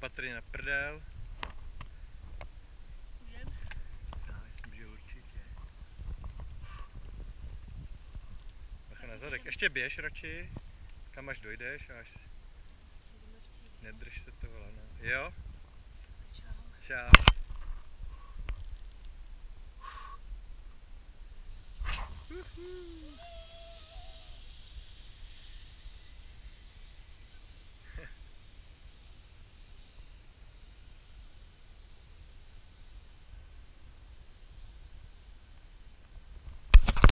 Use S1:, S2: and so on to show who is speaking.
S1: opatrně na prdel. Já myslím, že určitě. Bacha na zadek. Ještě běž radši. Kam až dojdeš,
S2: a až
S1: nedrž se toho lana. Jo?
S2: Čau.
S1: Čau.